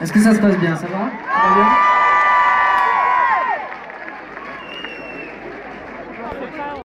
Est-ce que ça se passe bien? Ça va? Ça va bien?